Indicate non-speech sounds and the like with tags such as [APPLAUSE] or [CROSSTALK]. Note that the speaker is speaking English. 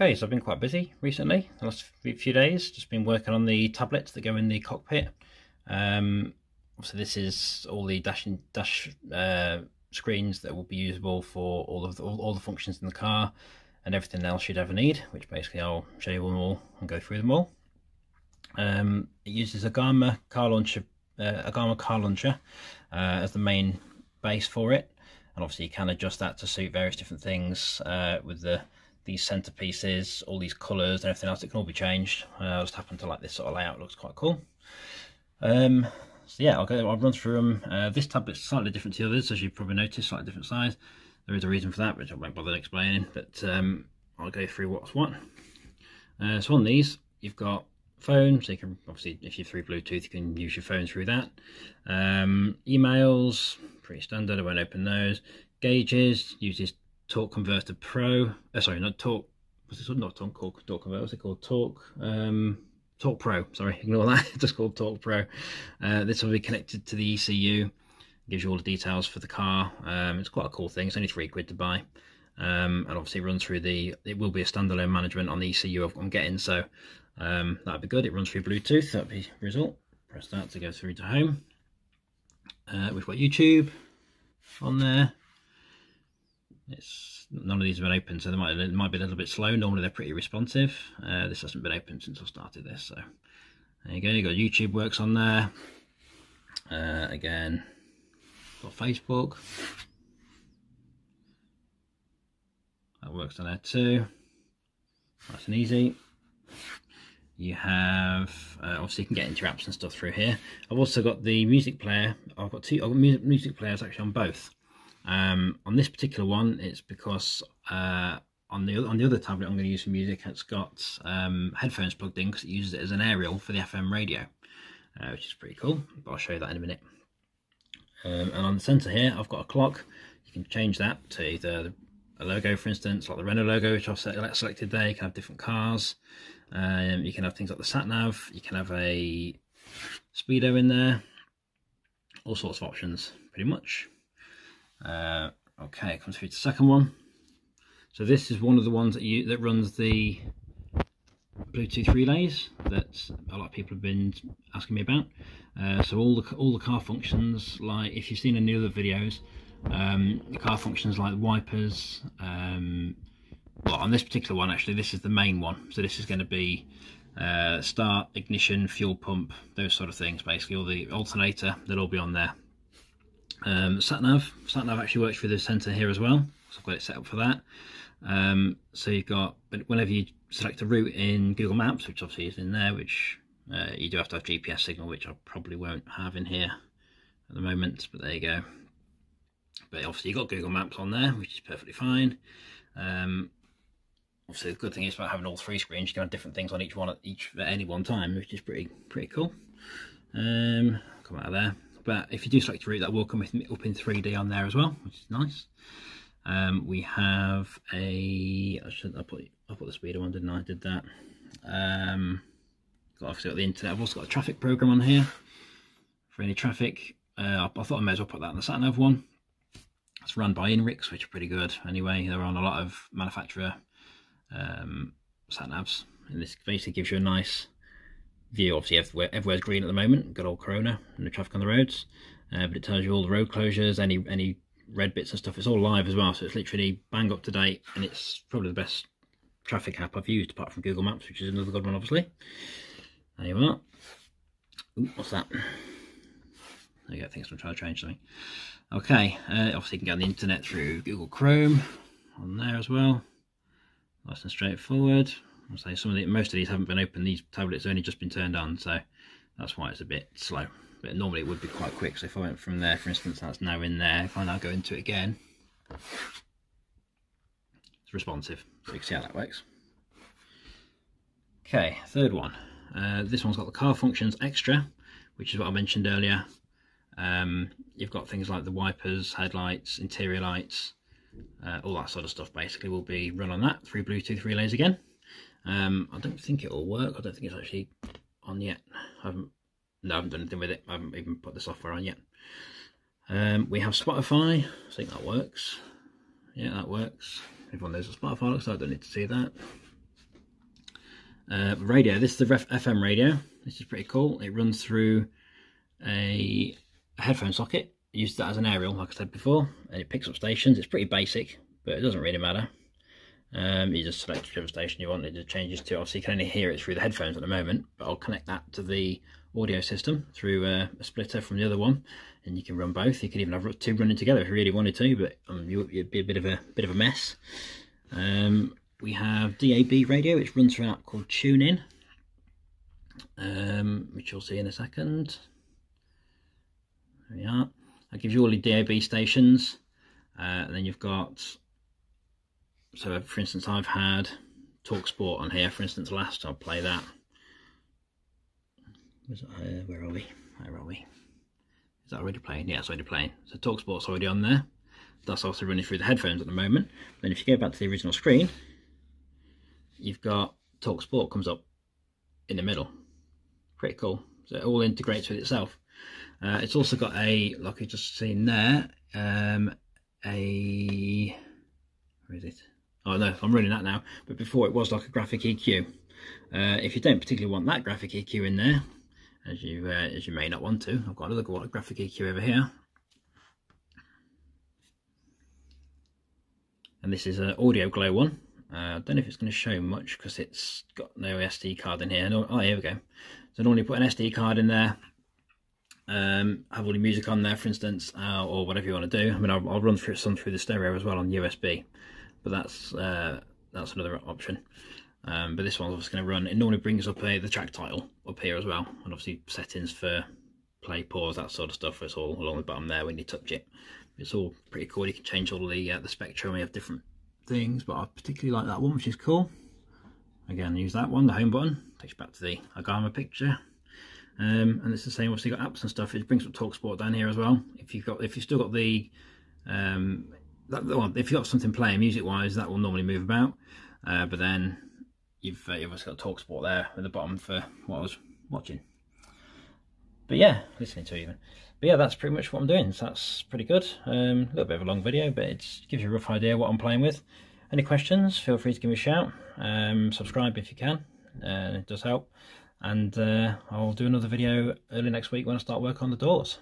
Okay, so I've been quite busy recently, the last few days, just been working on the tablets that go in the cockpit. Um, so this is all the dash, dash uh, screens that will be usable for all of the, all, all, the functions in the car and everything else you'd ever need, which basically I'll show you them all and go through them all. Um, it uses a Agama car launcher, uh, Agama car launcher uh, as the main base for it, and obviously you can adjust that to suit various different things uh, with the these centerpieces, all these colours and everything else, it can all be changed. Uh, I just happen to like this sort of layout, it looks quite cool. Um, so yeah, I'll go. I'll run through them. Uh, this tablet's slightly different to the others, as you've probably noticed, slightly different size. There is a reason for that, which I won't bother explaining. But um, I'll go through what's what. Uh, so on these, you've got phone, so you can obviously, if you're through Bluetooth, you can use your phone through that. Um, emails, pretty standard. I won't open those. Gauges uses Torque Converter Pro. Uh, sorry, not Torque. What's this? Not Torque, Torque Converter. What's it called? Torque. Um, Torque Pro. Sorry, [LAUGHS] ignore that. It's [LAUGHS] just called Torque Pro. Uh, this will be connected to the ECU. Gives you all the details for the car. Um, it's quite a cool thing. It's only three quid to buy. Um, and obviously runs through the. It will be a standalone management on the ECU I'm getting. So um, that'd be good. It runs through Bluetooth. That'd be result. Press that to go through to home. Uh, we've got YouTube on there. It's none of these have been open, so they might might be a little bit slow. Normally they're pretty responsive. Uh, this hasn't been open since I started this, so there you go. You got YouTube works on there. Uh, again, got Facebook. That works on there too. Nice and easy. You have uh, obviously you can get into apps and stuff through here. I've also got the music player. I've got two I've got music, music players actually on both. Um, on this particular one, it's because uh, on the on the other tablet I'm going to use for music, it's got um, headphones plugged in because it uses it as an aerial for the FM radio, uh, which is pretty cool. But I'll show you that in a minute. Um, and on the centre here, I've got a clock. You can change that to either a logo, for instance, like the Renault logo, which I've selected there. You can have different cars. Um, you can have things like the sat nav. You can have a speedo in there. All sorts of options, pretty much. Uh, okay, comes through to the second one. So this is one of the ones that you that runs the Bluetooth relays that a lot of people have been asking me about. Uh, so all the all the car functions, like if you've seen any other videos, um, the car functions like wipers. Um, well, on this particular one, actually, this is the main one. So this is going to be uh, start, ignition, fuel pump, those sort of things. Basically, all the alternator, they'll all be on there. Um, SatNav, SatNav actually works through the centre here as well, so I've got it set up for that. Um, so you've got, whenever you select a route in Google Maps, which obviously is in there, which uh, you do have to have GPS signal, which I probably won't have in here at the moment, but there you go. But obviously you've got Google Maps on there, which is perfectly fine. Um, obviously the good thing is about having all three screens, you can have different things on each one at each at any one time, which is pretty pretty cool. Um, come out of there but if you do select a route that will come up in 3D on there as well which is nice. Um, we have a I should I put I put the speeder on didn't I, I did that. Um, got obviously got the internet. I've also got a traffic program on here for any traffic. Uh, I, thought I may as well put that in the sat nav one. It's run by Inrix which are pretty good. Anyway they're on a lot of manufacturer um, sat navs. And this basically gives you a nice view. Obviously, everywhere, everywhere's green at the moment. Good old Corona and the traffic on the roads, uh, but it tells you all the road closures, any any red bits and stuff. It's all live as well, so it's literally bang up to date, and it's probably the best traffic app I've used apart from Google Maps, which is another good one, obviously. There you are. Ooh, what's that? There you go. I think I'm trying to change something. Okay, uh, obviously you can get on the internet through Google Chrome on there as well. Nice and straightforward. I'll say some of the most of these haven't been open. These tablets only just been turned on, so that's why it's a bit slow. But normally it would be quite quick. So if I went from there, for instance, that's now in there. If I now go into it again, it's responsive. So you can see how that works. Okay, third one. Uh, this one's got the car functions extra, which is what I mentioned earlier. Um, you've got things like the wipers, headlights, interior lights, uh, all that sort of stuff basically will be run on that through Bluetooth relays again. Um, I don't think it'll work. I don't think it's actually on yet. I haven't, no, I haven't done anything with it. I haven't even put the software on yet. Um, we have Spotify. I think that works. Yeah, that works. Everyone knows what Spotify looks like. I don't need to see that. Uh, radio, this is the Ref FM radio. This is pretty cool. It runs through a, a headphone socket. Use that as an aerial, like I said before, and it picks up stations. It's pretty basic, but it doesn't really matter. Um, you just select whichever station you want it to changes to. Obviously, you can only hear it through the headphones at the moment, but I'll connect that to the audio system through a, uh, a splitter from the other one, and you can run both. You could even have two running together if you really wanted to, but um, you, would be a bit of a bit of a mess. Um, we have DAB radio, which runs through an app called TuneIn, um, which you'll see in a second. There we are. That gives you all the DAB stations. Uh, and then you've got, so for instance, I've had Talk Sport on here. For instance, last I'll play that. Uh, where are we? Where are we? Is that already playing? Yeah, it's already playing. So Talk Sport's already on there. That's also running through the headphones at the moment. Then if you go back to the original screen, you've got Talk Sport comes up in the middle. Pretty cool. So it all integrates with itself. Uh, it's also got a, like you've just seen there, um, a, where is it? Oh no, I'm running that now. But before it was like a graphic EQ. Uh, if you don't particularly want that graphic EQ in there, as you uh, as you may not want to, I've got another graphic EQ over here. And this is an Audio Glow one. Uh, I don't know if it's going to show much because it's got no SD card in here. Oh, here we go. So normally put an SD card in there, um, have all the music on there, for instance, uh, or whatever you want to do. I mean, I'll, I'll, run through some through the stereo as well on USB, but that's uh, that's another option. Um, but this one's obviously going to run. It normally brings up a, the track title up here as well, and obviously settings for play, pause, that sort of stuff. It's all along the bottom there when you touch it. It's all pretty cool. You can change all the uh, the spectrum. We have different things, but I particularly like that one, which is cool. Again, use that one, the home button, takes you back to the Agama picture. Um, and it's the same, obviously got apps and stuff. It brings up TalkSport down here as well. If you've got, if you've still got the, um, that, well, if you've got something playing music-wise, that will normally move about. Uh, but then you've, uh, you've also got TalkSport there at the bottom for what I was watching. But yeah, listening to even. But yeah, that's pretty much what I'm doing. So that's pretty good. Um, a little bit of a long video, but it gives you a rough idea what I'm playing with. Any questions, feel free to give me a shout. Um, subscribe if you can. Uh, it does help. And uh, I'll do another video early next week when I start work on the doors.